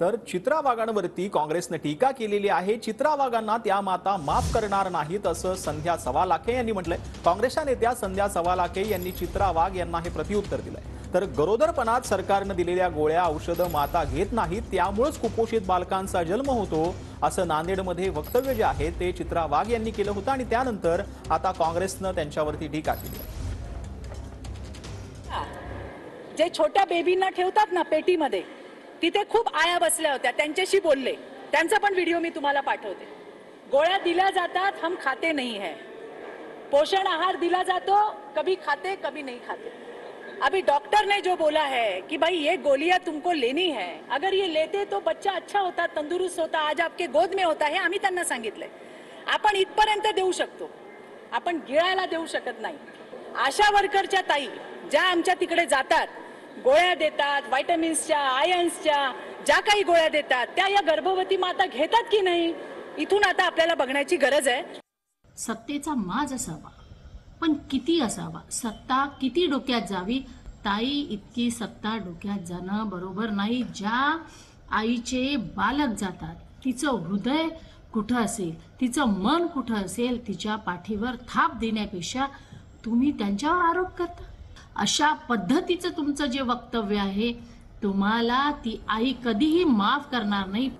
तर चित्रा वाघांवरती काँग्रेसनं टीका केलेली आहे. चित्रा वाघांना त्या माता माफ करणार नाहीत असं संध्या सवालाखे यांनी म्हटलंय. काँग्रेसच्या नेत्या संध्या सवालाखे यांनी चित्रा वाघ यांना हे प्रतिउत्तर दिलंय. तर गरोदरपणात सरकारनं दिलेल्या गोळ्या औषधं माता घेत नाहीत त्यामुळेच कुपोषित बालकांचा जन्म होतो असं नांदेडमध्ये वक्तव्य जे आहे ते चित्रा वाघ यांनी केलं होतं आणि त्यानंतर आता काँग्रेसनं त्यांच्यावरती टीका केली. जे छोट्या बेबींना ठेवतात ना पेटीमध्ये तिथे खूप आया बसल्या होत्या त्यांच्याशी बोलले. त्यांचा पण व्हिडिओ मी तुम्हाला पाठवते. गोळ्या दिल्या जातात हम खाते नहीं है. पोषण आहार दिला जातो कभी खाते कभी नहीं खाते. अभी डॉक्टर ने जो बोला है कि भाई ये गोलियां तुमको लेनी है अगर ये लेते तो बच्चा अच्छा होता तंदुरुस्त होता आज आपके गोद में होता हे आम्ही त्यांना सांगितलंय आपण इथपर्यंत देऊ शकतो. आपण गिळायला देऊ शकत नाही. आशा वर्करच्या ताई ज्या आमच्या तिकडे जातात गोळ्या देतात व्हायटमिन्सच्या आयन्सच्या ज्या काही गोळ्या देतात त्या या गर्भवती माता घेतात की नाही इथून आता आपल्याला बघण्याची गरज आहे. सत्तेचा माज असावा पण किती असावा? सत्ता किती डोक्यात जावी? ताई इतकी सत्ता डोक्यात जाणं बरोबर नाही. ज्या आईचे बालक जातात तिचं हृदय कुठं असेल तिचं मन कुठं असेल तिच्या पाठीवर थाप देण्यापेक्षा तुम्ही त्यांच्यावर आरोप करता. अशा पद्धतीचं तुमचं जे वक्तव्य आहे तुम्हाला ती आई कधीही माफ करणार नाही.